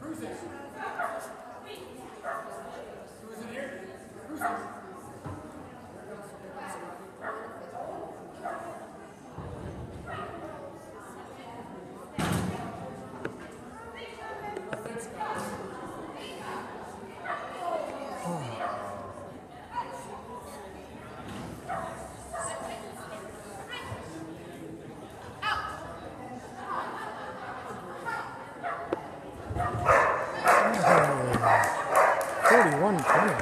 Cruising. Cruising here. 41 20.